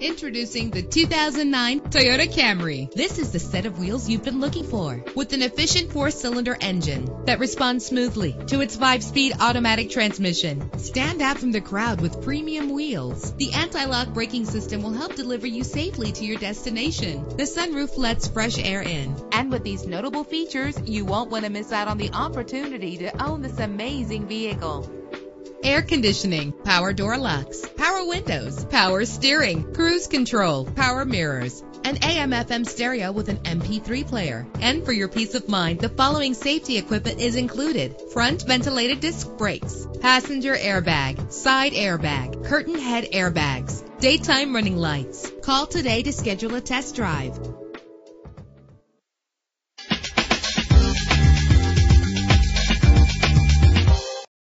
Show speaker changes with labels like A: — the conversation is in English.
A: Introducing the 2009 Toyota Camry. This is the set of wheels you've been looking for with an efficient four cylinder engine that responds smoothly to its five speed automatic transmission. Stand out from the crowd with premium wheels. The anti lock braking system will help deliver you safely to your destination. The sunroof lets fresh air in. And with these notable features, you won't want to miss out on the opportunity to own this amazing vehicle air conditioning, power door locks, power windows, power steering, cruise control, power mirrors, an AM FM stereo with an MP3 player. And for your peace of mind, the following safety equipment is included. Front ventilated disc brakes, passenger airbag, side airbag, curtain head airbags, daytime running lights. Call today to schedule a test drive.